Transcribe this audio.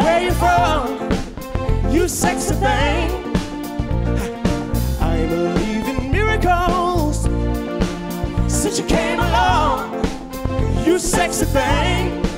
Where you from? You sexy thing. I believe in miracles since you came along. You sexy thing.